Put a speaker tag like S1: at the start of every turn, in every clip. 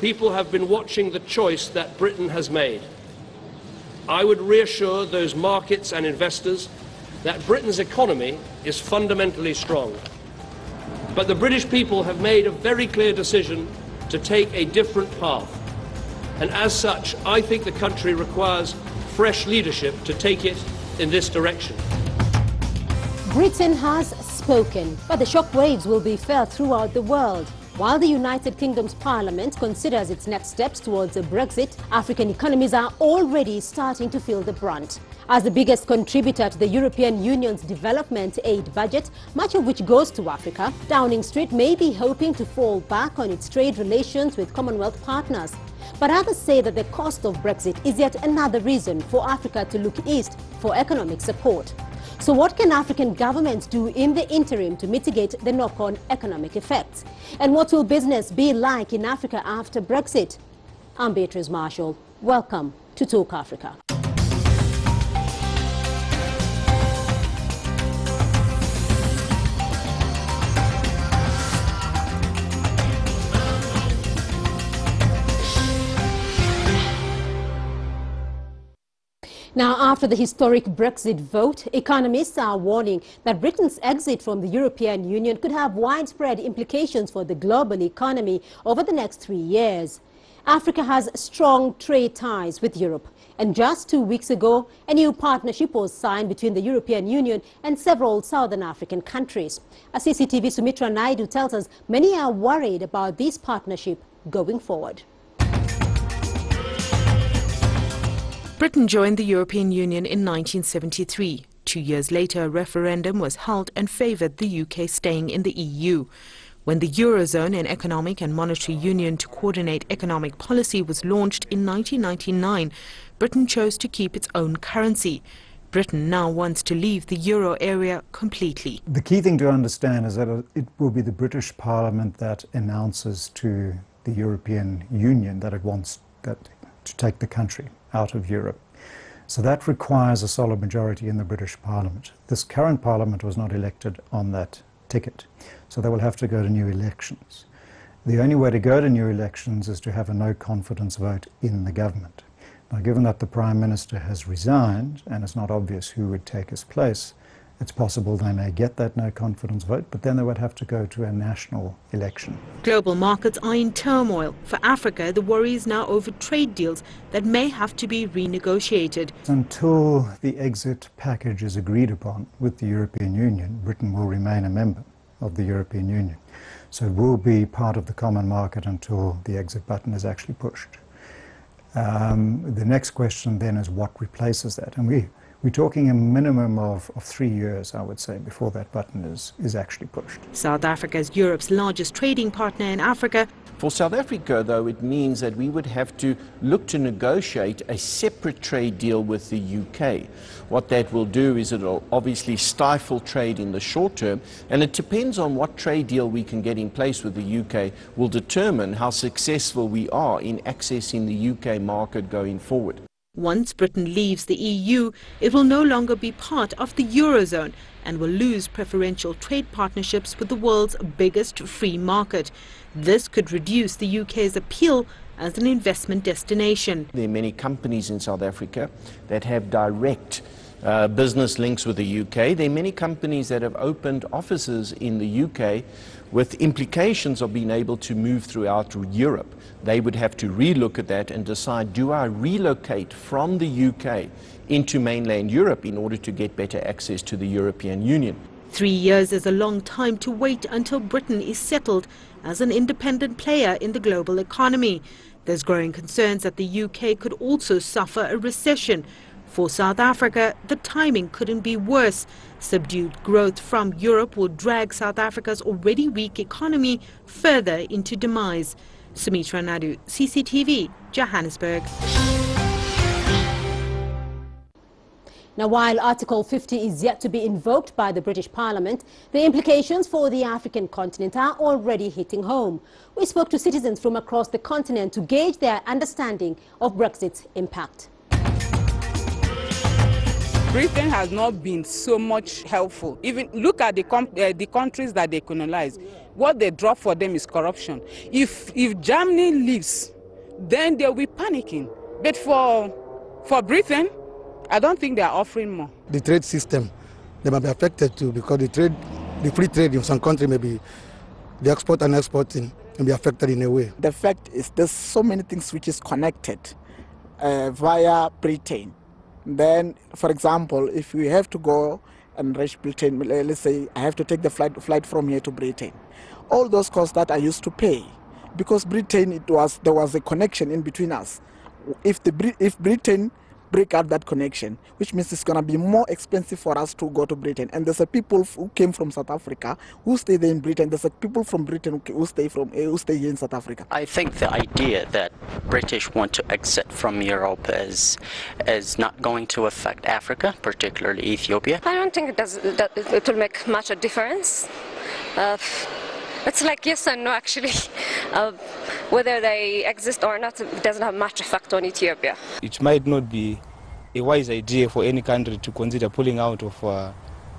S1: People have been watching the choice that Britain has made. I would reassure those markets and investors that Britain's economy is fundamentally strong. But the British people have made a very clear decision to take a different path. And as such, I think the country requires fresh leadership to take it in this direction.
S2: Britain has spoken, but the shockwaves will be felt throughout the world. While the United Kingdom's parliament considers its next steps towards a Brexit, African economies are already starting to feel the brunt. As the biggest contributor to the European Union's development aid budget, much of which goes to Africa, Downing Street may be hoping to fall back on its trade relations with Commonwealth partners. But others say that the cost of Brexit is yet another reason for Africa to look east for economic support. So what can African governments do in the interim to mitigate the knock-on economic effects? And what will business be like in Africa after Brexit? I'm Beatrice Marshall. Welcome to Talk Africa. Now, after the historic Brexit vote, economists are warning that Britain's exit from the European Union could have widespread implications for the global economy over the next three years. Africa has strong trade ties with Europe. And just two weeks ago, a new partnership was signed between the European Union and several southern African countries. As CCTV Sumitra Naidu tells us, many are worried about this partnership going forward.
S3: Britain joined the European Union in 1973. Two years later, a referendum was held and favoured the UK staying in the EU. When the Eurozone, an economic and monetary union to coordinate economic policy, was launched in 1999, Britain chose to keep its own currency. Britain now wants to leave the euro area completely.
S4: The key thing to understand is that it will be the British Parliament that announces to the European Union that it wants that, to take the country out of Europe. So that requires a solid majority in the British Parliament. This current Parliament was not elected on that ticket, so they will have to go to new elections. The only way to go to new elections is to have a no confidence vote in the government. Now, given that the Prime Minister has resigned and it's not obvious who would take his place, it's possible they may get that no confidence vote, but then they would have to go to a national election.
S3: Global markets are in turmoil. For Africa, the worry is now over trade deals that may have to be renegotiated.
S4: Until the exit package is agreed upon with the European Union, Britain will remain a member of the European Union. So it will be part of the common market until the exit button is actually pushed. Um, the next question then is what replaces that? And we we're talking a minimum of, of three years, I would say, before that button is, is actually pushed.
S3: South Africa is Europe's largest trading partner in Africa.
S5: For South Africa, though, it means that we would have to look to negotiate a separate trade deal with the UK. What that will do is it'll obviously stifle trade in the short term, and it depends on what trade deal we can get in place with the UK will determine how successful we are in accessing the UK market going forward.
S3: Once Britain leaves the EU, it will no longer be part of the Eurozone and will lose preferential trade partnerships with the world's biggest free market. This could reduce the UK's appeal as an investment destination.
S5: There are many companies in South Africa that have direct uh, business links with the UK. There are many companies that have opened offices in the UK with implications of being able to move throughout Europe. They would have to relook at that and decide, do I relocate from the UK into mainland Europe in order to get better access to the European Union?
S3: Three years is a long time to wait until Britain is settled as an independent player in the global economy. There's growing concerns that the UK could also suffer a recession. For South Africa, the timing couldn't be worse. Subdued growth from Europe will drag South Africa's already weak economy further into demise. Sumitra Naidu, CCTV, Johannesburg.
S2: Now, while Article 50 is yet to be invoked by the British Parliament, the implications for the African continent are already hitting home. We spoke to citizens from across the continent to gauge their understanding of Brexit's impact.
S6: Britain has not been so much helpful. Even look at the, uh, the countries that they colonized. what they drop for them is corruption. If, if Germany leaves, then they'll be panicking. But for, for Britain, I don't think they are offering more.
S7: The trade system, they might be affected too because the trade, the free trade in some country may be, the export and exporting can be affected in a way.
S8: The fact is there's so many things which is connected uh, via Britain. Then, for example, if we have to go and reach Britain, uh, let's say I have to take the flight, flight from here to Britain, all those costs that I used to pay, because Britain, it was there was a connection in between us. If the if Britain break out that connection, which means it's going to be more expensive for us to go to Britain. And there's a people who came from South Africa who stay there in Britain. There's a people from Britain who stay from eh, who stay here in South Africa.
S9: I think the idea that British want to exit from Europe is is not going to affect Africa, particularly Ethiopia.
S10: I don't think it does. That it will make much a difference. Uh, it's like yes and no actually. Uh, whether they exist or not doesn't have much effect on Ethiopia.
S11: It might not be a wise idea for any country to consider pulling out of uh,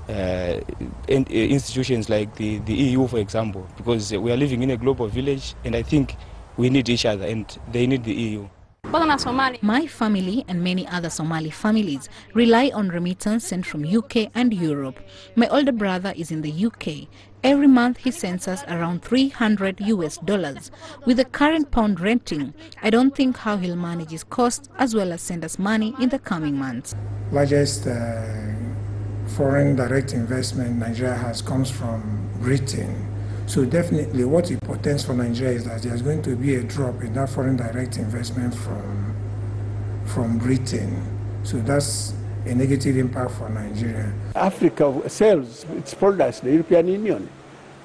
S11: uh, institutions like the, the EU, for example, because we are living in a global village and I think we need each other and they need the EU.
S12: My family and many other Somali families rely on remittance sent from UK and Europe. My older brother is in the UK. Every month he sends us around 300 US dollars. With the current pound renting, I don't think how he'll manage his costs as well as send us money in the coming months.
S13: Largest uh, foreign direct investment Nigeria has comes from Britain so definitely what it portends for Nigeria is that there's going to be a drop in that foreign direct investment from, from Britain. So that's a negative impact for Nigeria.
S14: Africa sells its products the European Union.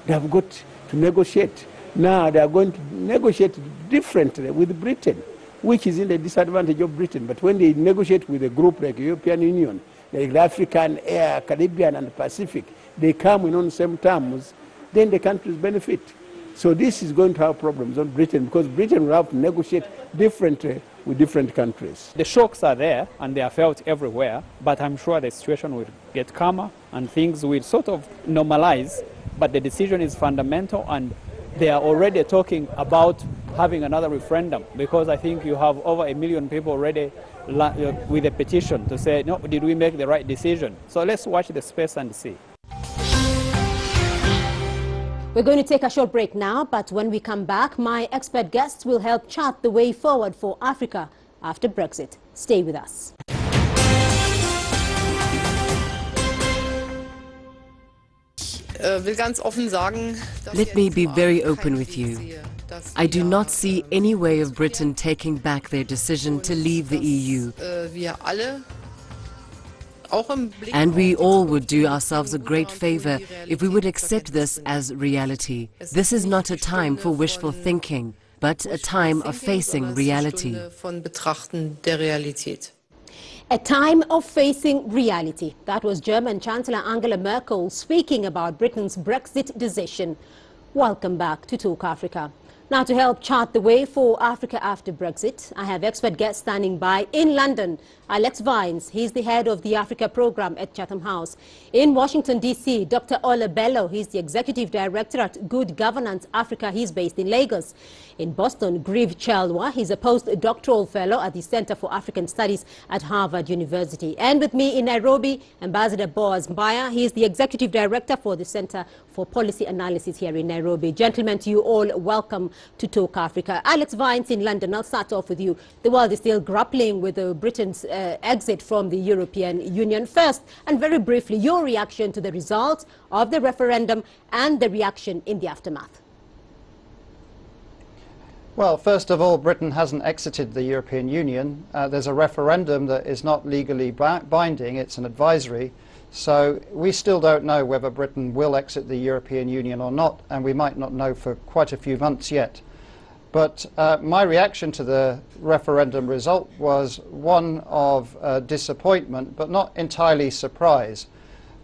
S14: They have got to negotiate. Now they are going to negotiate differently with Britain, which is in the disadvantage of Britain. But when they negotiate with a group like the European Union, like the African, Air, Caribbean, and Pacific, they come in on the same terms then the countries benefit. So this is going to have problems on Britain because Britain will have to negotiate differently with different countries.
S15: The shocks are there and they are felt everywhere, but I'm sure the situation will get calmer and things will sort of normalize. But the decision is fundamental and they are already talking about having another referendum because I think you have over a million people already uh, with a petition to say, no, did we make the right decision? So let's watch the space and see.
S2: We're going to take a short break now, but when we come back, my expert guests will help chart the way forward for Africa after Brexit. Stay with us.
S16: Let me be very open with you. I do not see any way of Britain taking back their decision to leave the EU. And we all would do ourselves a great favor if we would accept this as reality. This is not a time for wishful thinking, but a time of facing reality.
S2: A time of facing reality. That was German Chancellor Angela Merkel speaking about Britain's Brexit decision. Welcome back to Talk Africa. Now, to help chart the way for Africa after Brexit, I have expert guests standing by in London. Alex Vines, he's the head of the Africa program at Chatham House. In Washington, D.C., Dr. Ola Bello, he's the executive director at Good Governance Africa. He's based in Lagos. In Boston, Grieve Chelwa, he's a postdoctoral fellow at the Center for African Studies at Harvard University. And with me in Nairobi, Ambassador Boaz Mbaya, he's the executive director for the Center for Policy Analysis here in Nairobi. Gentlemen, to you all, welcome to Talk Africa. Alex Vines in London, I'll start off with you. The world is still grappling with Britain's uh, exit from the European Union. First, and very briefly, your reaction to the results of the referendum and the reaction in the aftermath.
S17: Well, first of all, Britain hasn't exited the European Union. Uh, there's a referendum that is not legally binding, it's an advisory. So we still don't know whether Britain will exit the European Union or not, and we might not know for quite a few months yet. But uh, my reaction to the referendum result was one of uh, disappointment, but not entirely surprise.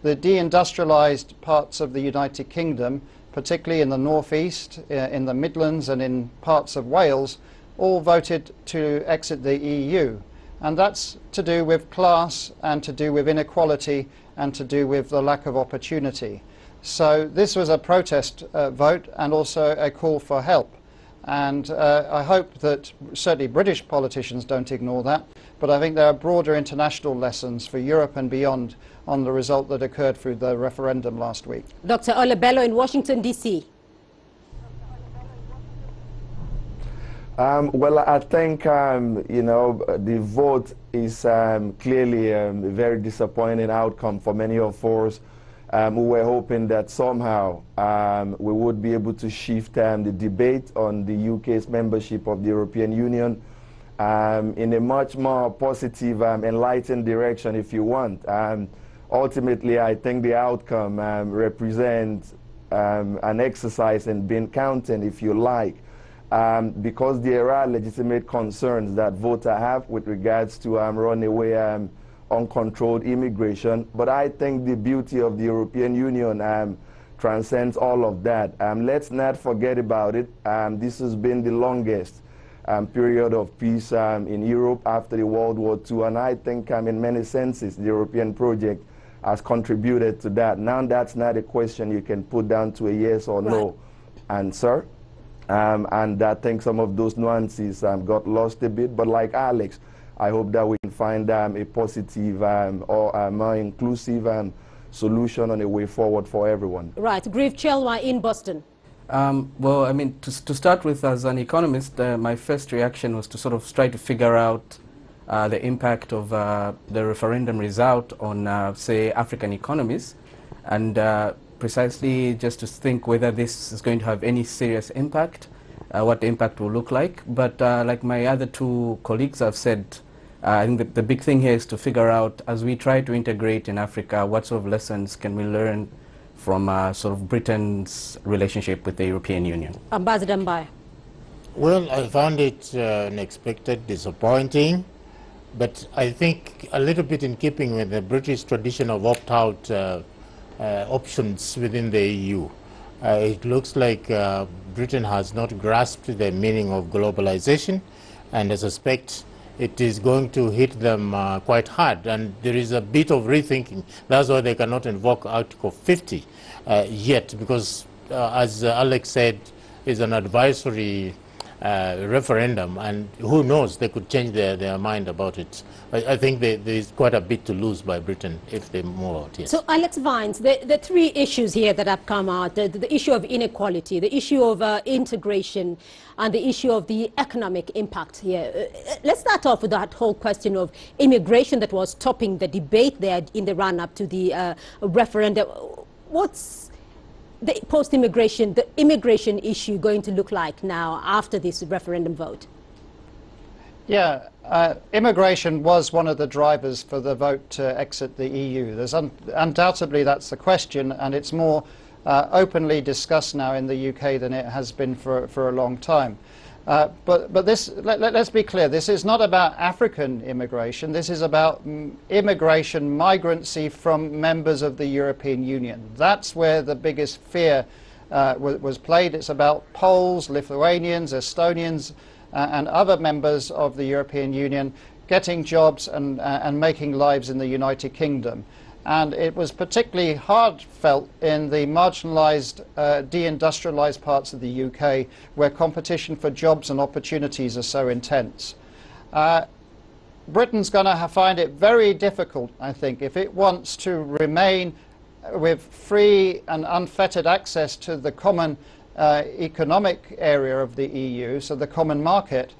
S17: The deindustrialized parts of the United Kingdom, particularly in the northeast, uh, in the Midlands, and in parts of Wales, all voted to exit the EU. And that's to do with class and to do with inequality and to do with the lack of opportunity. So this was a protest uh, vote and also a call for help. And uh, I hope that certainly British politicians don't ignore that, but I think there are broader international lessons for Europe and beyond on the result that occurred through the referendum last week.
S2: Dr. Ola Bello in Washington, D.C.
S18: Um, well, I think, um, you know, the vote is um, clearly um, a very disappointing outcome for many of us. Um, we were hoping that somehow um, we would be able to shift the debate on the UK's membership of the European Union in a much more positive, enlightened direction, if you want. ultimately, I think the outcome represents an exercise in being counted, if you like, um, because there are legitimate concerns that voters have with regards to um, runaway um, uncontrolled immigration. But I think the beauty of the European Union um, transcends all of that. Um, let's not forget about it. Um, this has been the longest period of peace in Europe after the World War II, and I think in many senses the European project has contributed to that. Now that's not a question you can put down to a yes or right. no answer. Um, and I think some of those nuances um, got lost a bit. But like Alex, I hope that we can find um, a positive um, or a more inclusive um, solution on a way forward for everyone.
S2: Right. Grieve Chelwa in Boston.
S19: Um, well, I mean, to, to start with, as an economist, uh, my first reaction was to sort of try to figure out uh, the impact of uh, the referendum result on, uh, say, African economies. And uh, precisely just to think whether this is going to have any serious impact, uh, what the impact will look like. But like my other two colleagues have said, I think the, the big thing here is to figure out, as we try to integrate in Africa, what sort of lessons can we learn from uh, sort of Britain's relationship with the European Union.
S2: Ambassador Mbaya.
S20: Well, I found it uh, unexpected, disappointing, but I think a little bit in keeping with the British tradition of opt-out uh, uh, options within the EU. Uh, it looks like uh, Britain has not grasped the meaning of globalization, and I suspect it is going to hit them uh, quite hard. And there is a bit of rethinking. That's why they cannot invoke Article 50 uh, yet, because uh, as Alex said, is an advisory uh, referendum, and who knows, they could change their, their mind about it. I, I think they, there is quite a bit to lose by Britain if they move out, yes.
S2: So, Alex Vines, the, the three issues here that have come out, the, the issue of inequality, the issue of uh, integration, and the issue of the economic impact here. Uh, let's start off with that whole question of immigration that was topping the debate there in the run-up to the uh, referendum. What's the post-immigration, the immigration issue going to look like now after this referendum vote?
S17: Yeah, uh, immigration was one of the drivers for the vote to exit the EU. There's un undoubtedly that's the question, and it's more uh, openly discussed now in the UK than it has been for, for a long time. Uh, but but this, let, us be clear, this is not about African immigration. This is about immigration, migrancy from members of the European Union. That's where the biggest fear uh, was played. It's about Poles, Lithuanians, Estonians, uh, and other members of the European Union getting jobs and, uh, and making lives in the United Kingdom and it was particularly hard felt in the marginalised, uh, deindustrialised parts of the UK where competition for jobs and opportunities are so intense. Uh, Britain's going to find it very difficult, I think, if it wants to remain with free and unfettered access to the common uh, economic area of the EU, so the common market,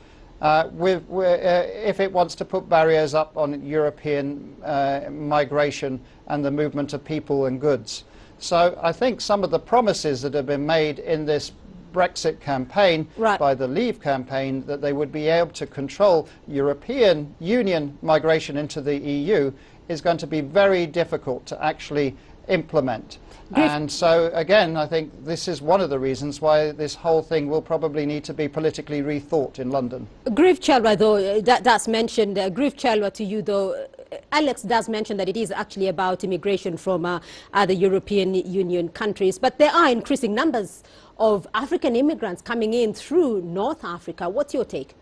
S17: with, uh, if it wants to put barriers up on European uh, migration and the movement of people and goods. So I think some of the promises that have been made in this Brexit campaign right. by the Leave campaign that they would be able to control European Union migration into the EU is going to be very difficult to actually implement. And so, again, I think this is one of the reasons why this whole thing will probably need to be politically rethought in London.
S2: Grieve Chelwa, though, that, that's mentioned. Uh, Grieve Chelwa to you, though, uh, Alex does mention that it is actually about immigration from uh, other European Union countries, but there are increasing numbers of African immigrants coming in through North Africa. What's your take?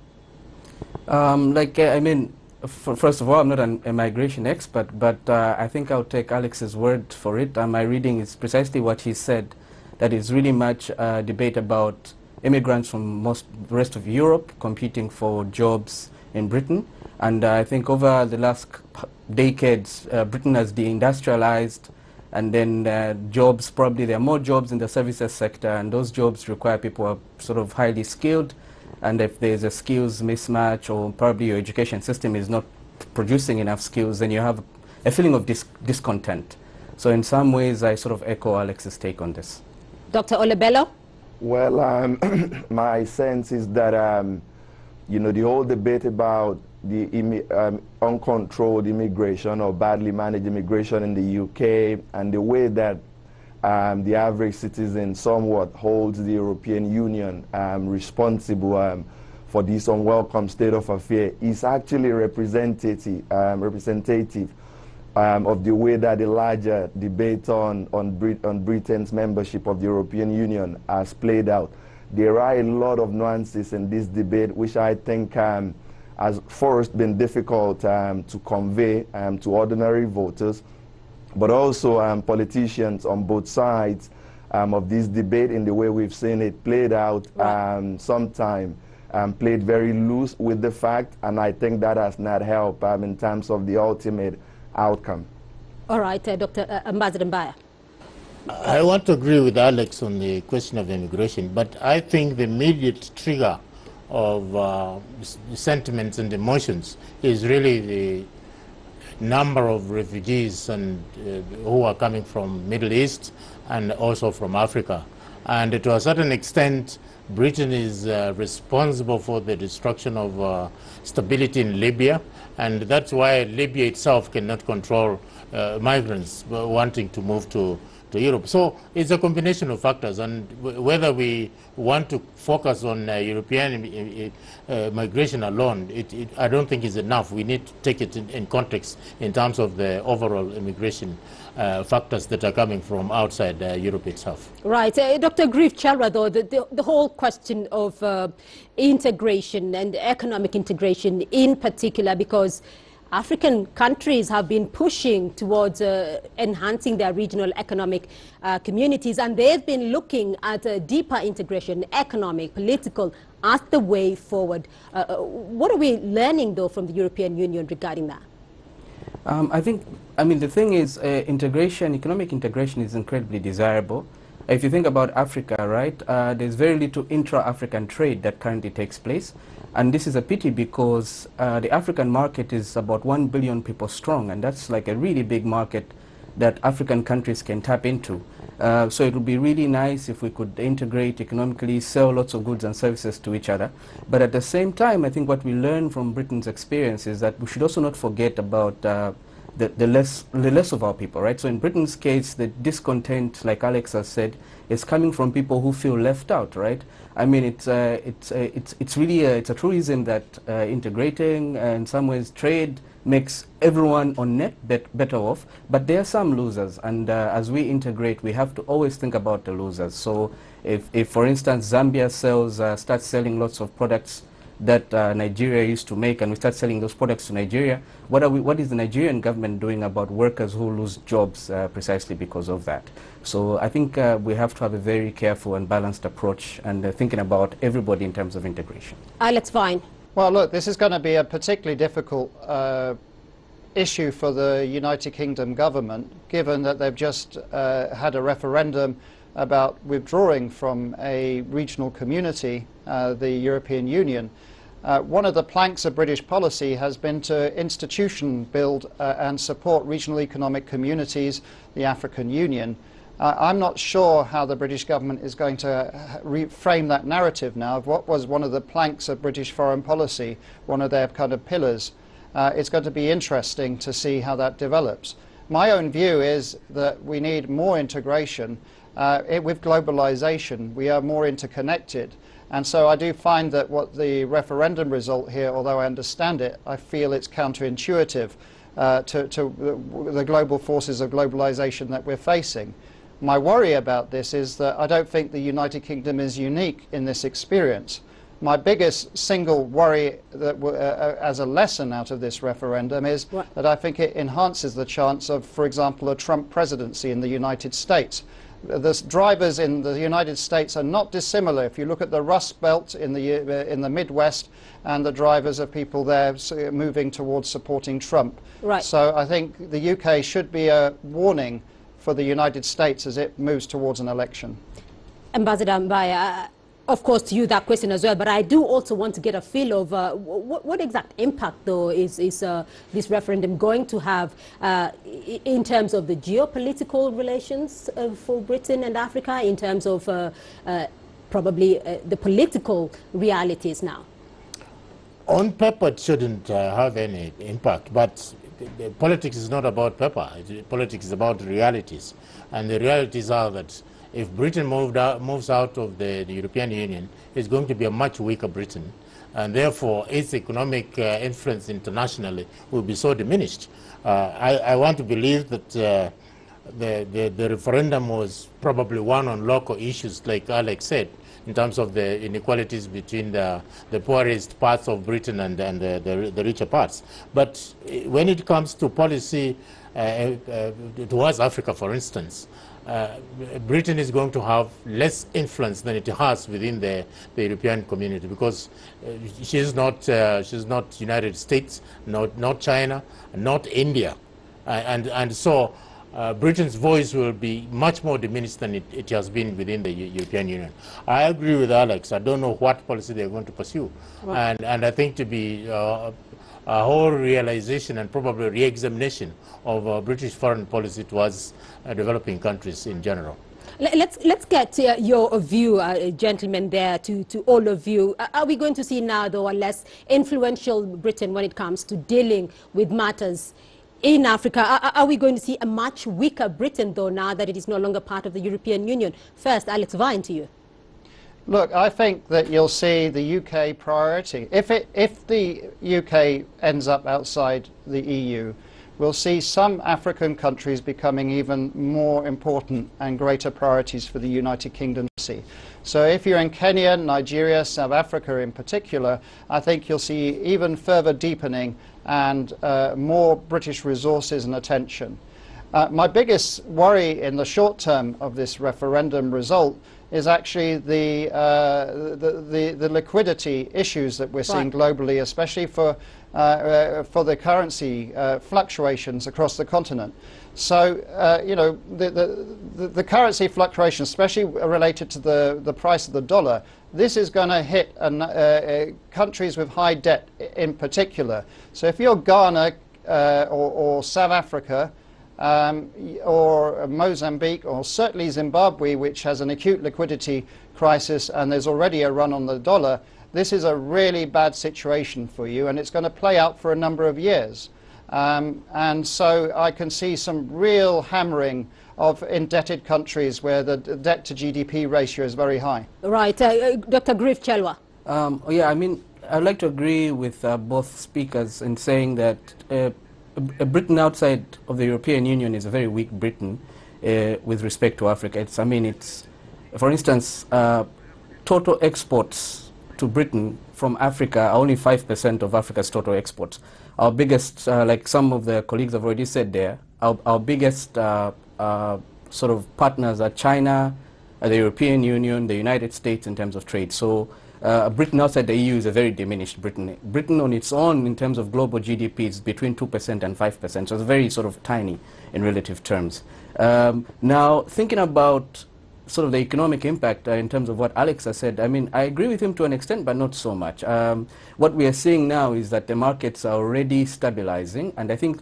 S19: Um, like, uh, I mean, first of all, I'm not an, a migration expert, but uh, I think I'll take Alex's word for it. Uh, my reading is precisely what he said, that is really much a debate about immigrants from most rest of Europe competing for jobs in Britain. And uh, I think over the last decades, uh, Britain has deindustrialized, and then uh, jobs, probably there are more jobs in the services sector, and those jobs require people who are sort of highly skilled. And if there's a skills mismatch, or probably your education system is not producing enough skills, then you have a feeling of dis discontent. So in some ways, I sort of echo Alex's take on this.
S2: Dr. Ola Bello?
S18: Well, um, my sense is that, um, you know, the whole debate about the um, uncontrolled immigration or badly managed immigration in the UK and the way that um, the average citizen somewhat holds the European Union um, responsible um, for this unwelcome state of affairs is actually representative, um, representative um, of the way that the larger debate on, on, Brit on Britain's membership of the European Union has played out. There are a lot of nuances in this debate which I think um, has first been difficult to convey to ordinary voters, but also um, politicians on both sides um, of this debate in the way we've seen it played out um, sometime. Um, played very loose with the fact, and I think that has not helped in terms of the ultimate outcome.
S2: All right, uh, Dr. Uh, Ambassador Mbaya.
S20: I want to agree with Alex on the question of immigration, but I think the immediate trigger of uh, sentiments and emotions is really the number of refugees and uh, who are coming from Middle East and also from Africa. And to a certain extent, Britain is uh, responsible for the destruction of uh, stability in Libya, and that's why Libya itself cannot control uh, migrants wanting to move to to Europe. So it's a combination of factors, and whether we want to focus on uh, European uh, uh, migration alone, it, it, I don't think is enough. We need to take it in, in context in terms of the overall immigration uh, factors that are coming from outside uh, Europe itself.
S2: Right. Uh, Dr. Grieve Chelwa, though, the, the, the, whole question of integration and economic integration in particular, because African countries have been pushing towards uh, enhancing their regional economic uh, communities, and they've been looking at a deeper integration, economic, political, as the way forward. Uh, uh what are we learning, though, from the European Union regarding that?
S19: Um, I think, I mean, the thing is, uh, integration, economic integration is incredibly desirable. If you think about Africa, right, uh, there's very little intra-African trade that currently takes place. And this is a pity because uh, the African market is about 1 billion people strong, and that's like a really big market that African countries can tap into. Uh, so it would be really nice if we could integrate economically, sell lots of goods and services to each other. But at the same time, I think what we learn from Britain's experience is that we should also not forget about uh, the, the, less, the less of our people, right? So in Britain's case, the discontent, like Alex has said, is coming from people who feel left out, right? I mean, it's, uh, it's, uh, it's, it's really a, it's a truism that uh, integrating in some ways trade makes everyone on net bet better off, but there are some losers, and uh, as we integrate, we have to always think about the losers. So if, if for instance, Zambia sells, uh, starts selling lots of products that uh, Nigeria used to make and we start selling those products to Nigeria, what, are we, what is the Nigerian government doing about workers who lose jobs uh, precisely because of that? So I think uh, we have to have a very careful and balanced approach and uh, thinking about everybody in terms of integration.
S2: Alex Vine.
S17: Well, look, this is going to be a particularly difficult uh, issue for the United Kingdom government, given that they've just uh, had a referendum about withdrawing from a regional community, the European Union. Uh, one of the planks of British policy has been to institution build uh, and support regional economic communities, the African Union. Uh, I'm not sure how the British government is going to reframe that narrative now of what was one of the planks of British foreign policy, one of their kind of pillars. Uh, it's going to be interesting to see how that develops. My own view is that we need more integration uh, it, with globalization. We are more interconnected. And so I do find that what the referendum result here, although I understand it, I feel it's counterintuitive uh, to, to the global forces of globalization that we're facing. My worry about this is that I don't think the United Kingdom is unique in this experience. My biggest single worry that uh, uh, as a lesson out of this referendum is what? that I think it enhances the chance of, for example, a Trump presidency in the United States. The drivers in the United States are not dissimilar. If you look at the Rust Belt in the, uh, in the Midwest and the drivers of people there moving towards supporting Trump.
S2: Right.
S17: So I think the UK should be a warning for the United States as it moves towards an election.
S2: Ambassador Mbaya, of course, to you that question as well, but I do also want to get a feel of uh, what, exact impact, though, is, is uh, this referendum going to have uh, in terms of the geopolitical relations uh, for Britain and Africa, in terms of uh, uh, probably the political realities now?
S20: On paper, it shouldn't have any impact, but politics is not about paper. Politics is about realities. And the realities are that if Britain moved out, moves out of the, the, European Union, it's going to be a much weaker Britain. And therefore, its economic uh, influence internationally will be so diminished. Uh, I, I, want to believe that uh, the, the, the, referendum was probably won on local issues, like Alex said, in terms of the inequalities between the, the poorest parts of Britain and, and the, the, the richer parts. But uh, when it comes to policy uh, uh, towards Africa, for instance, uh, Britain is going to have less influence than it has within the, the European community because uh, she's not uh, she's not United States, not not China, not India, uh, and and so. Uh, Britain's voice will be much more diminished than it, it has been within the U European Union. I agree with Alex. I don't know what policy they're going to pursue. And, and I think to be a whole realization and probably re-examination of uh, British foreign policy towards uh, developing countries in general.
S2: Let's let's get uh, your view, uh, gentlemen, there to, to all of you. Are we going to see now, though, a less influential Britain when it comes to dealing with matters in Africa? Are, are, we going to see a much weaker Britain, though, now that it is no longer part of the European Union? First, Alex Vine, to you.
S17: Look, I think that you'll see the UK priority. If, it, if the UK ends up outside the EU, we'll see some African countries becoming even more important and greater priorities for the United Kingdom. So if you're in Kenya, Nigeria, South Africa in particular, I think you'll see even further deepening and uh, more British resources and attention. Uh, my biggest worry in the short term of this referendum result is actually the, uh, the, the, the, liquidity issues that we're seeing right. globally, especially for, uh, uh, for the currency uh, fluctuations across the continent. So, uh, you know, the, the, the, currency fluctuations, especially related to the, the price of the dollar, this is going to hit uh, countries with high debt in particular. So if you're Ghana or, or South Africa, um, or Mozambique, or certainly Zimbabwe, which has an acute liquidity crisis and there's already a run on the dollar, this is a really bad situation for you and it's going to play out for a number of years. Um, and so I can see some real hammering of indebted countries where the debt to GDP ratio is very high.
S2: Right. Uh, uh Dr. Grieve Chelwa.
S19: Um, yeah, I mean, I'd like to agree with uh, both speakers in saying that uh, a Britain outside of the European Union is a very weak Britain uh, with respect to Africa. It's, I mean, it's, for instance, uh, total exports to Britain from Africa are only 5% of Africa's total exports. Our biggest, uh, like some of the colleagues have already said there, our, our biggest uh, uh, sort of partners are China, uh, the European Union, the United States in terms of trade. So uh, Britain outside the EU is a very diminished Britain. Britain on its own, in terms of global GDP, is between 2% and 5%, so it's very sort of tiny in relative terms. Um, now, thinking about sort of the economic impact uh, in terms of what Alex has said, I mean, I agree with him to an extent, but not so much. Um, what we are seeing now is that the markets are already stabilizing, and I think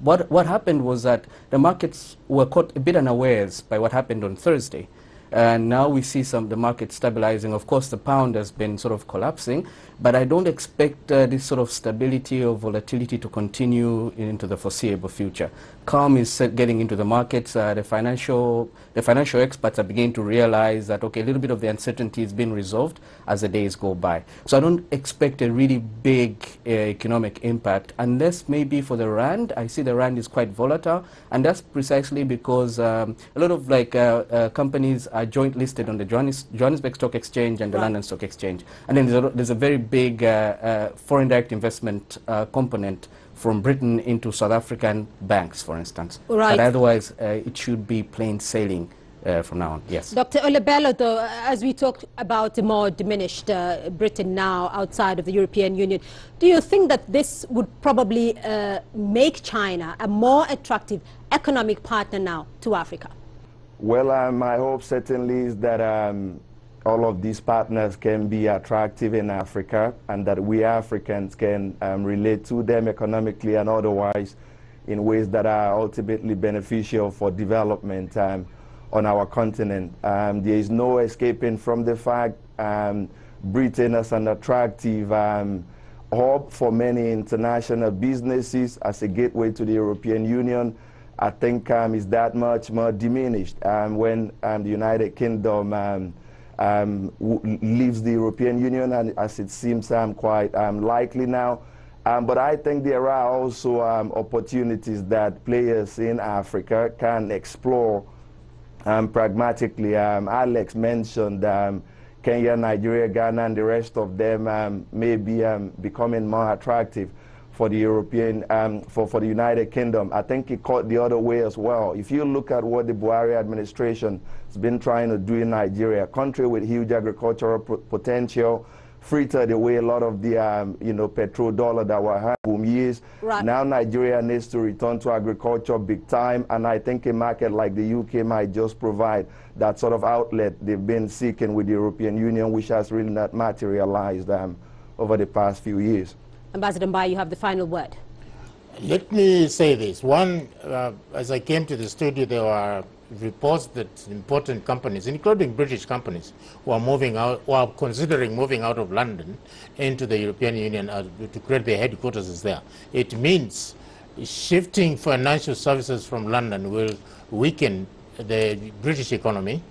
S19: what, what happened was that the markets were caught a bit unawares by what happened on Thursday. And now we see some the market stabilizing. Of course, the pound has been sort of collapsing, but I don't expect uh, this sort of stability or volatility to continue into the foreseeable future. Calm is getting into the markets. Uh, the financial the financial experts are beginning to realize that okay, a little bit of the uncertainty is being resolved as the days go by. So I don't expect a really big uh, economic impact, unless maybe for the rand, I see the rand is quite volatile, and that's precisely because um, a lot of like uh, uh, companies are joint listed on the Johannes Johannesburg Stock Exchange and the right. London Stock Exchange, and then there's a, there's a very big uh, uh, foreign direct investment uh, component from Britain into South African banks, for instance.
S2: Right.
S19: But otherwise, it should be plain sailing uh, from now on. Yes.
S2: Dr. Ola Bello, though, as we talk about a more diminished uh, Britain now outside of the European Union, do you think that this would probably uh, make China a more attractive economic partner now to Africa?
S18: Well, um, my hope certainly is that um, all of these partners can be attractive in Africa and that we Africans can um, relate to them economically and otherwise in ways that are ultimately beneficial for development. Um, on our continent. Um, there is no escaping from the fact um, Britain is an attractive um, hub for many international businesses as a gateway to the European Union. I think um, is that much more diminished when the United Kingdom leaves the European Union, and as it seems quite likely now. but I think there are also opportunities that players in Africa can explore um, pragmatically, um, Alex mentioned um, Kenya, Nigeria, Ghana, and the rest of them um, may be um, becoming more attractive for the European, um, for, for the United Kingdom. I think it caught the other way as well. If you look at what the Buhari administration has been trying to do in Nigeria, a country with huge agricultural potential, frittered away a lot of the um, you know petrol dollar that were had boom years. Right. Now Nigeria needs to return to agriculture big time, and I think a market like the UK might just provide that sort of outlet they've been seeking with the European Union, which has really not materialized um, over the past few years.
S2: Ambassador Mbaya, you have the final word.
S20: Let me say this. One, uh, as I came to the studio, there were reports that important companies, including British companies, who are moving out, who are considering moving out of London into the European Union uh, to create their headquarters there. It means shifting financial services from London will weaken the British economy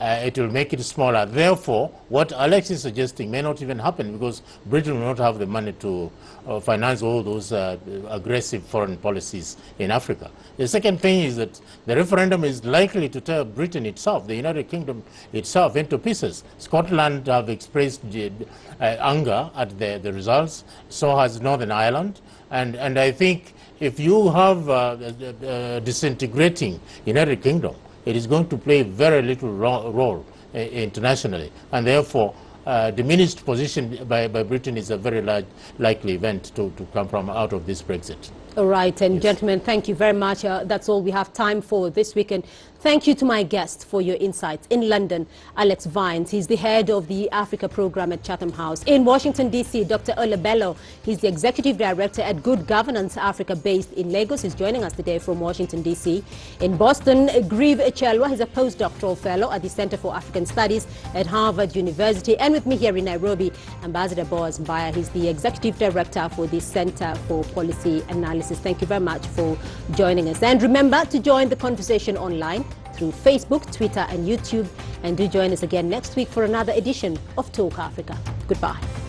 S20: uh, it will make it smaller. Therefore, what Alex is suggesting may not even happen because Britain will not have the money to uh, finance all those uh, aggressive foreign policies in Africa. The second thing is that the referendum is likely to tear Britain itself, the United Kingdom itself, into pieces. Scotland have expressed uh, anger at the, the results, so has Northern Ireland. And, and I think if you have uh, disintegrating United Kingdom, it is going to play very little ro role uh, internationally. And therefore, uh, diminished position by, by Britain is a very large, likely event to, to come from out of this Brexit.
S2: All right, and yes. gentlemen, thank you very much. Uh, that's all we have time for this weekend. Thank you to my guest for your insights. In London, Alex Vines, he's the head of the Africa program at Chatham House. In Washington, D.C., Dr. Ola Bello, he's the executive director at Good Governance Africa based in Lagos. He's joining us today from Washington, D.C. In Boston, Grieve Chelwa, he's a postdoctoral fellow at the Center for African Studies at Harvard University. And with me here in Nairobi, Ambassador Boaz Mbaya, he's the executive director for the Center for Policy Analysis. Thank you very much for joining us. And remember to join the conversation online through Facebook, Twitter, and YouTube. And do join us again next week for another edition of Talk Africa. Goodbye.